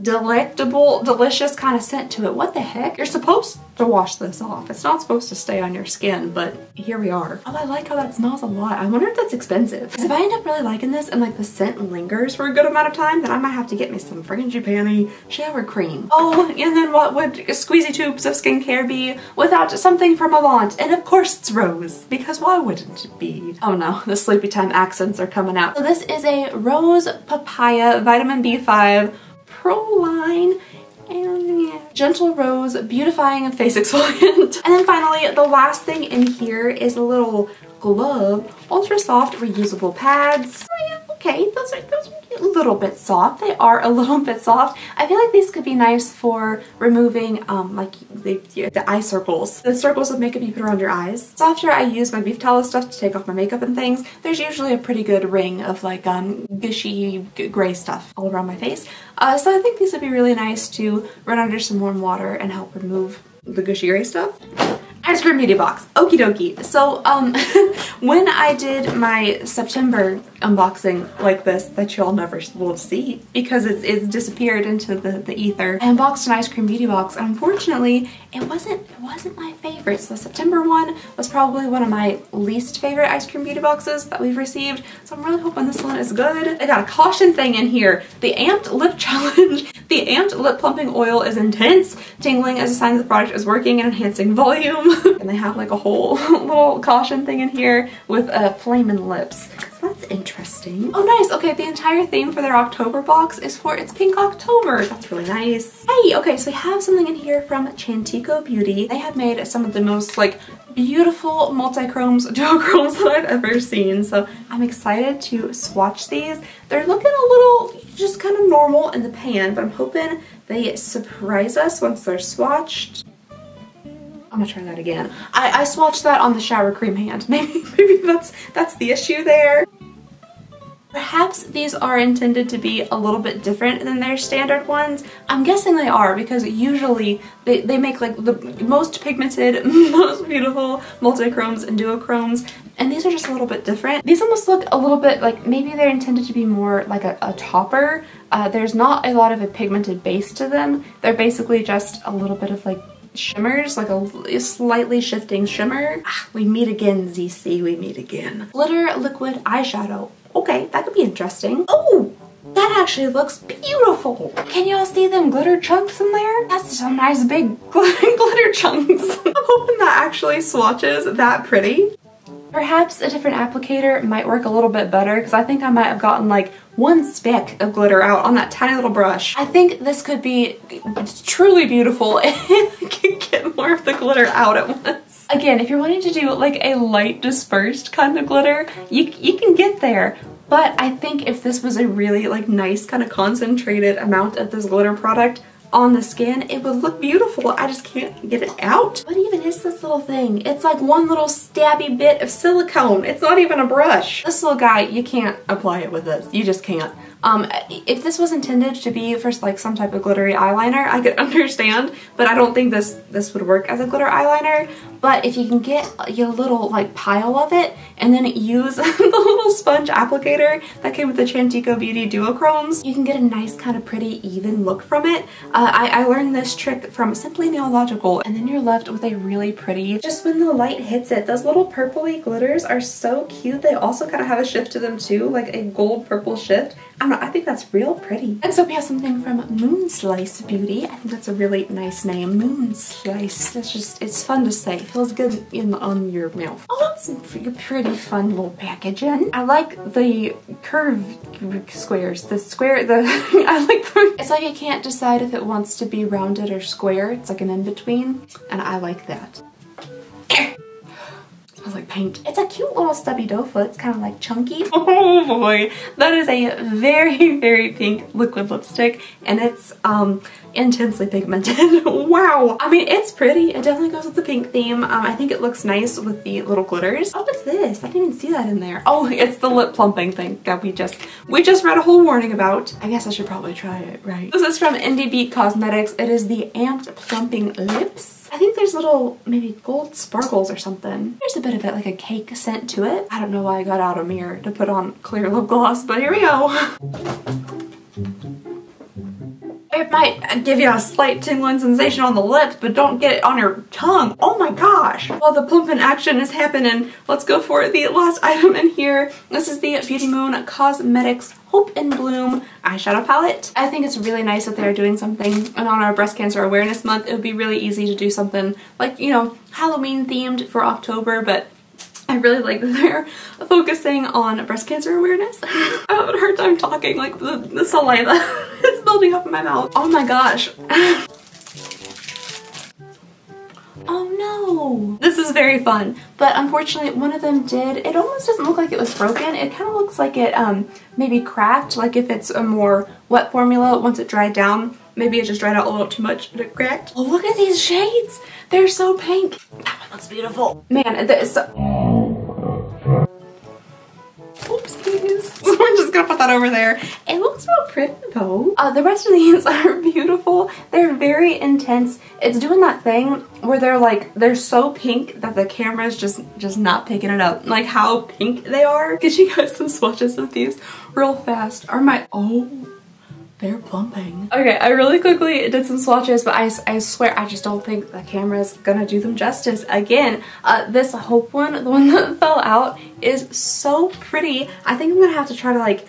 delectable, delicious kind of scent to it. What the heck? You're supposed to wash this off. It's not supposed to stay on your skin, but here we are. Oh, I like how that smells a lot. I wonder if that's expensive. Because if I end up really liking this and like the scent lingers for a good amount of time, then I might have to get me some frangipani shower cream. Oh, and then what would squeezy tubes of skincare be without something from Avant? And of course it's Rose, because why wouldn't it be? Oh no, the sleepy time accents are coming out. So this is a Rose Papaya Vitamin B5 Proline and. Gentle Rose Beautifying Face Exfoliant. [laughs] and then finally, the last thing in here is a little glove, ultra soft reusable pads. Oh yeah, okay, those are, those are a little bit soft. They are a [laughs] little bit soft. I feel like these could be nice for removing um, like the, the eye circles. The circles of makeup you put around your eyes. So after I use my beef tallow stuff to take off my makeup and things, there's usually a pretty good ring of like um, gushy gray stuff all around my face. Uh, so I think these would be really nice to run under some warm water and help remove the gushy gray stuff. Ice cream beauty box. Okie dokie. So um, [laughs] when I did my September unboxing like this that y'all never will see because it's, it's disappeared into the, the ether, I unboxed an ice cream beauty box. Unfortunately, it wasn't it wasn't my favorite. So the September one was probably one of my least favorite ice cream beauty boxes that we've received. So I'm really hoping this one is good. I got a caution thing in here. The Amped Lip [laughs] Challenge. The Amped Lip Plumping Oil is intense, tingling as a sign that the product is working and enhancing volume. [laughs] and they have like a whole [laughs] little caution thing in here with uh, flaming lips. That's interesting. Oh nice, okay, the entire theme for their October box is for It's Pink October. That's really nice. Hey, okay, so we have something in here from Chantico Beauty. They have made some of the most like beautiful multi-chromes, [laughs] duochromes that I've ever seen. So I'm excited to swatch these. They're looking a little just kind of normal in the pan, but I'm hoping they surprise us once they're swatched. I'm gonna try that again. I, I swatched that on the shower cream hand. [laughs] Maybe, maybe that's, that's the issue there. Perhaps these are intended to be a little bit different than their standard ones. I'm guessing they are because usually they, they make like the most pigmented, [laughs] most beautiful multichromes and duochromes and these are just a little bit different. These almost look a little bit like maybe they're intended to be more like a, a topper. Uh, there's not a lot of a pigmented base to them. They're basically just a little bit of like shimmers, like a slightly shifting shimmer. Ah, we meet again, ZC, we meet again. Glitter liquid eyeshadow. Okay, that could be interesting. Oh, That actually looks beautiful. Can y'all see them glitter chunks in there? That's some nice big [laughs] glitter chunks. [laughs] I'm hoping that actually swatches that pretty. Perhaps a different applicator might work a little bit better because I think I might have gotten like one speck of glitter out on that tiny little brush. I think this could be truly beautiful [laughs] if I could get more of the glitter out at once. Again, if you're wanting to do like a light dispersed kind of glitter, you, you can get there. But I think if this was a really like nice kind of concentrated amount of this glitter product, on the skin, it would look beautiful. I just can't get it out. What even is this little thing? It's like one little stabby bit of silicone. It's not even a brush. This little guy, you can't apply it with this. You just can't. Um, if this was intended to be for like some type of glittery eyeliner, I could [laughs] understand, but I don't think this this would work as a glitter eyeliner. But if you can get a little like pile of it and then use [laughs] the little sponge applicator that came with the Chantico Beauty Duochromes, you can get a nice kind of pretty even look from it. Uh, I, I learned this trick from Simply Nailogical and then you're left with a really pretty, just when the light hits it, those little purpley glitters are so cute. They also kind of have a shift to them too, like a gold purple shift. I don't know, I think that's real pretty. Next up we have something from Moon Slice Beauty. I think that's a really nice name, Moon Slice. That's just, it's fun to say. Feels good in on your mouth. Oh, that's some pretty fun little packaging. I like the curve squares. The square, the, [laughs] I like the, it's like it can't decide if it wants to be rounded or square. It's like an in-between, and I like that smells like paint. It's a cute little stubby doe foot. It's kind of like chunky. [laughs] Oh boy, that is a very, very pink liquid lipstick and it's um intensely pigmented. [laughs] wow. I mean, it's pretty. It definitely goes with the pink theme. Um, I think it looks nice with the little glitters. Oh, what's this? I didn't even see that in there. Oh, it's the lip plumping thing that we just, we just read a whole warning about. I guess I should probably try it, right? This is from Indie Beat Cosmetics. It is the Amped Plumping Lips. I think there's little maybe gold sparkles or something. There's a bit of it like a cake scent to it. I don't know why I got out a mirror to put on clear lip gloss, but here we go. It might give you a slight tingling sensation on the lips, but don't get it on your tongue. Oh my gosh. While the pumping action is happening, let's go for the last [laughs] item in here. This is the Beauty Moon Cosmetics Hope in Bloom eyeshadow palette. I think it's really nice that they're doing something and on our breast cancer awareness month it would be really easy to do something like you know Halloween themed for October but I really like that they're focusing on breast cancer awareness. [laughs] I have a hard time talking, like the, the saliva [laughs] is building up in my mouth. Oh my gosh. [laughs] Oh no! This is very fun, but unfortunately one of them did, it almost doesn't look like it was broken. It kind of looks like it um, maybe cracked, like if it's a more wet formula, once it dried down, maybe it just dried out a little too much and it cracked. Oh, look at these shades! They're so pink. That one looks beautiful. Man, this. Oopsies. [laughs] We're just gonna put that over there. It looks real pretty though. Uh, the rest of these [laughs] are beautiful. They're very intense. It's doing that thing where they're like, they're so pink that the camera's just, just not picking it up. Like how pink they are. Get you guys some swatches of these real fast. Are my, oh they're plumping. Okay, I really quickly did some swatches, but I, I swear I just don't think the camera's gonna do them justice. Again, uh, this Hope one, the one [laughs] that fell out, is so pretty. I think I'm gonna have to try to like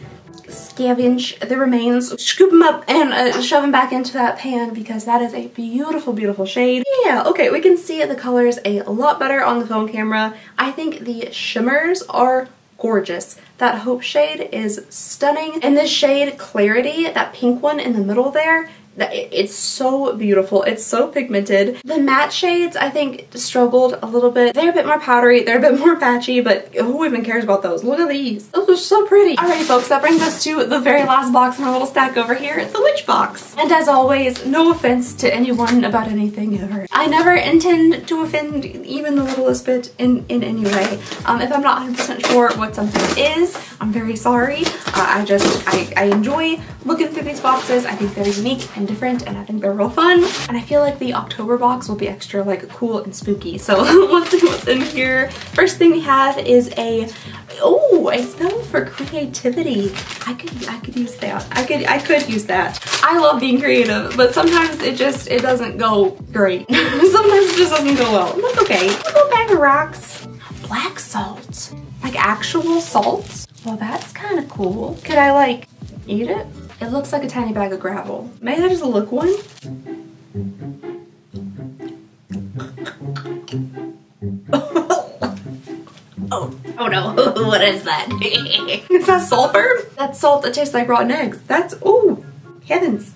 scavenge the remains, scoop them up and uh, shove them back into that pan because that is a beautiful, beautiful shade. Yeah, okay, we can see the colors a lot better on the phone camera. I think the shimmers are gorgeous. That Hope shade is stunning. And this shade Clarity, that pink one in the middle there, it's so beautiful. It's so pigmented. The matte shades, I think, struggled a little bit. They're a bit more powdery. They're a bit more patchy, but who even cares about those? Look at these. Those are so pretty. Alrighty, folks, that brings us to the very last box in our little stack over here, the witch box. And as always, no offense to anyone about anything ever. I never intend to offend even the littlest bit in, in any way. Um, if I'm not 100% sure what something is, I'm very sorry. Uh, I just, I, I enjoy looking through these boxes. I think they're unique and different and I think they're real fun. And I feel like the October box will be extra like cool and spooky. So [laughs] let's see what's in here. First thing we have is a, oh, a spell for creativity. I could, I could use that. I could, I could use that. I love being creative, but sometimes it just, it doesn't go great. [laughs] sometimes it just doesn't go well. That's okay. A little bag of rocks. Black salt. Like actual salt? Well, that's kind of cool. Could I like eat it? It looks like a tiny bag of gravel. Maybe I just look one? [laughs] oh, oh no, [laughs] what is that? [laughs] is that sulfur? That's salt that tastes like rotten eggs. That's, oh, heavens.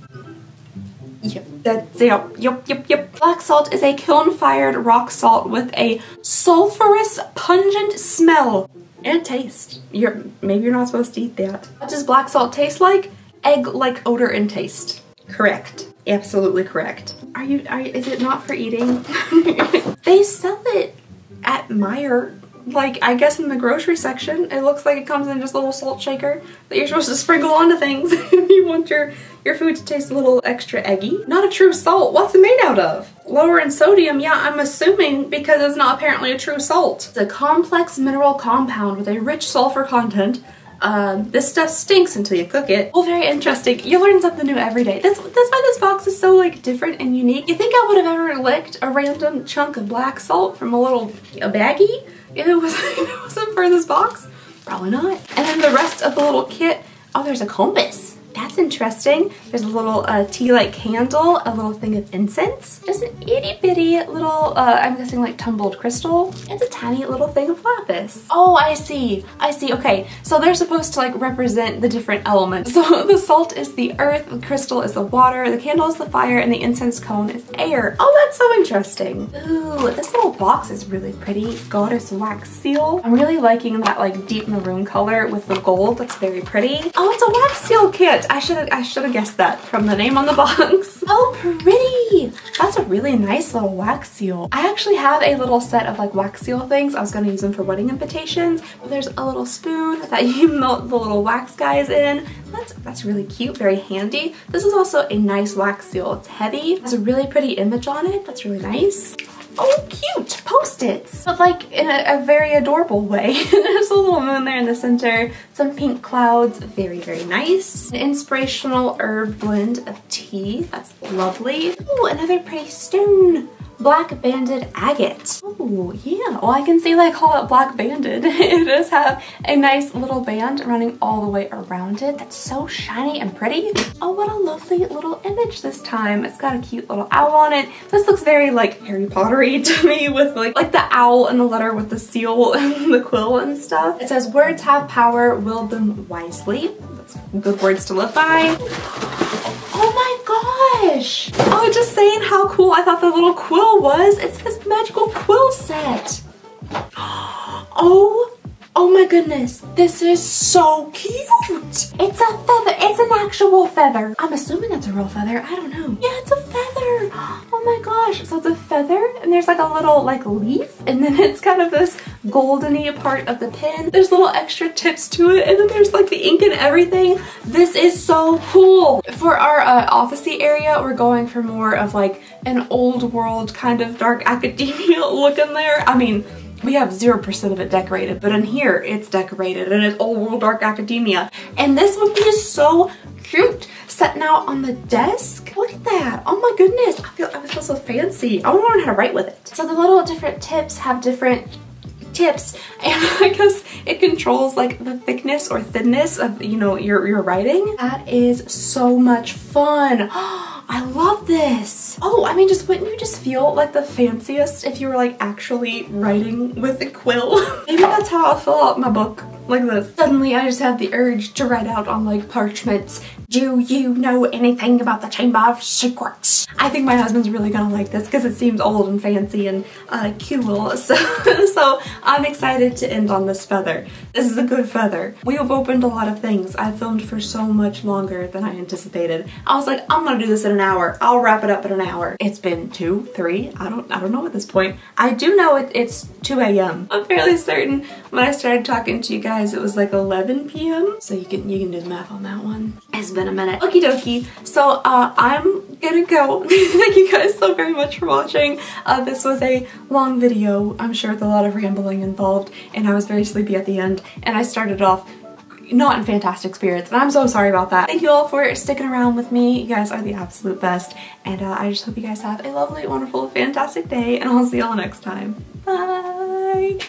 Yep, that's, yep, yep, yep, yep. Black salt is a kiln-fired rock salt with a sulfurous, pungent smell and taste. You're Maybe you're not supposed to eat that. What does black salt taste like? Egg-like odor and taste. Correct. Absolutely correct. Are you, are is it not for eating? [laughs] they sell it at Meijer like I guess in the grocery section it looks like it comes in just a little salt shaker that you're supposed to sprinkle [laughs] onto things [laughs] if you want your your food to taste a little extra eggy. Not a true salt. What's it made out of? Lower in sodium, yeah, I'm assuming because it's not apparently a true salt. It's a complex mineral compound with a rich sulfur content um, this stuff stinks until you cook it. Well, very interesting. You learn something new every day. That's, that's why this box is so like different and unique. You think I would have ever licked a random chunk of black salt from a little a baggie if it, was, [laughs] if it wasn't for this box? Probably not. And then the rest of the little kit, oh, there's a compass. That's interesting. There's a little uh, tea light candle, a little thing of incense, just an itty bitty little, uh, I'm guessing like tumbled crystal. It's a tiny little thing of lapis. Oh, I see. I see. Okay, so they're supposed to like represent the different elements. [laughs] So the salt is the earth, the crystal is the water, the candle is the fire, and the incense cone is air. Oh, that's so interesting. Ooh, this little box is really pretty. Goddess wax seal. I'm really liking that like deep maroon color with the gold. That's very pretty. Oh, it's a wax seal kit. I should have I should have guessed that from the name on the [laughs] box. Oh, pretty! That's a really nice little wax seal. I actually have a little set of like wax seal things. I was gonna use them for wedding invitations, but there's a little spoon that [laughs] you melt the little wax guys in. That's, that's really cute, very handy. This is also a nice wax seal. It's heavy, it has a really pretty image on it. That's really nice. Oh, cute! Post-its! But like in a, a, very adorable way. [laughs] There's a little moon there in the center, some pink clouds, very, very nice. An inspirational herb blend of tea, that's lovely. Oh, another pretty stone black banded agate. Oh yeah, well I can see they call it black banded. [laughs] it does have a nice little band running all the way around it. That's so shiny and pretty. Oh, what a lovely little image this time. It's got a cute little owl on it. This looks very like Harry Pottery [laughs] to me with like, like the owl and the letter with the seal and [laughs] the quill and stuff. It says words have power, wield them wisely. That's good words to live by. Oh my gosh! Oh, just saying how cool I thought the little quill was. It's this magical quill set. [gasps] Oh Oh my goodness, this is so cute. It's a feather, it's an actual feather. I'm assuming that's a real feather, I don't know. Yeah, it's a feather. Oh my gosh, so it's a feather and there's like a little like leaf and then it's kind of this goldeny part of the pin. There's little extra tips to it and then there's like the ink and everything. This is so cool. For our uh, officey area, we're going for more of like an old world kind of dark academia [laughs] look in there. I mean, we have 0% of it decorated, but in here it's decorated and it's old world dark academia. And this would be so cute sitting out on the desk. Look at that. Oh my goodness. I feel I feel so fancy. I want to learn how to write with it. So the little different tips have different tips [laughs] and guess it controls like the thickness or thinness of you know your your writing that is so much fun [gasps] oh, I love this oh I mean just wouldn't you just feel like the fanciest if you were like actually writing with a quill [laughs] maybe that's how I'll fill out my book like this. Suddenly I just had the urge to write out on like parchments, do you know anything about the Chamber of Secrets? I think my husband's really gonna like this because it seems old and fancy and uh, cool. [laughs] So, so I'm excited to end on this feather. This is a good feather. We have opened a lot of things. I filmed for so much longer than I anticipated. I was like, I'm gonna do this in an hour. I'll wrap it up in an hour. It's been two, three, I don't, I don't know at this point. I do know it, it's 2 a.m. I'm fairly certain when I started talking to you guys it was like 11 p.m. So you can you can do the math on that one. It's been a minute. Okie dokie. So uh, I'm gonna go. [laughs] Thank you guys so very much for watching. Uh, this was a long video. I'm sure with a lot of rambling involved and I was very sleepy at the end and I started off not in fantastic spirits and I'm so sorry about that. Thank you all for sticking around with me. You guys are the absolute best and uh, I just hope you guys have a lovely, wonderful, fantastic day and I'll see y'all next time. Bye!